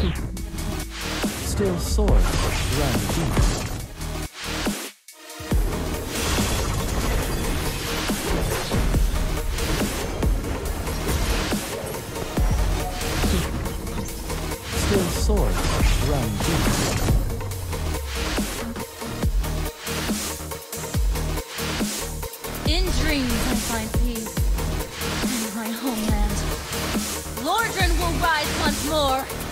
Still swords run deep. Still swords run deep. In dreams I find peace. In my homeland. Lordran will rise once more.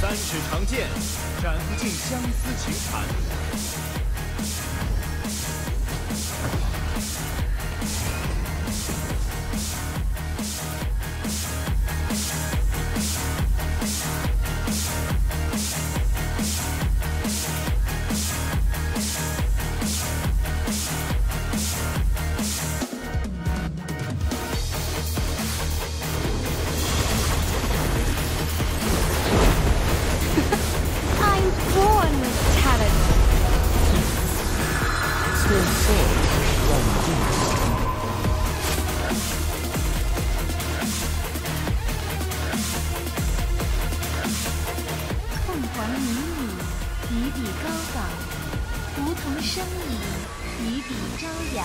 三尺长剑，斩不尽相思情缠。凤凰鸣是要彼高岗梧桐生矣以彼朝阳。